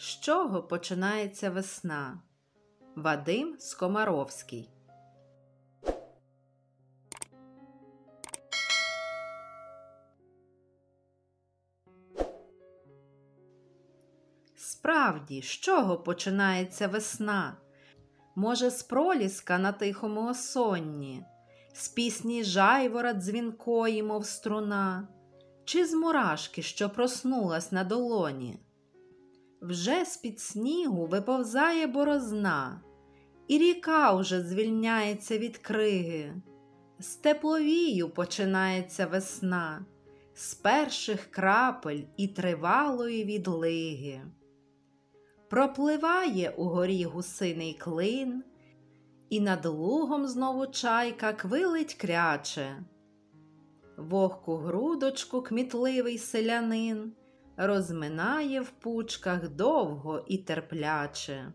З чого починається весна? Вадим Скомаровський. Справді, з чого починається весна? Може, з проліска на тихому осонні, з пісні жайвора дзвінкої, мов струна, чи з мурашки, що проснулась на долоні? Вже з-під снігу виповзає борозна, і ріка уже звільняється від криги. З тепловію починається весна, з перших крапель і тривалої відлиги. Пропливає угорі гусиний клин, і над лугом знову чайка квилить кряче. Вогку грудочку кмітливий селянин розминає в пучках довго і терпляче.